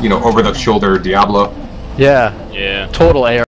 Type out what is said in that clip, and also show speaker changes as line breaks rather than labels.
you know, over the shoulder Diablo.
Yeah,
Yeah.
total AR